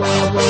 Bye.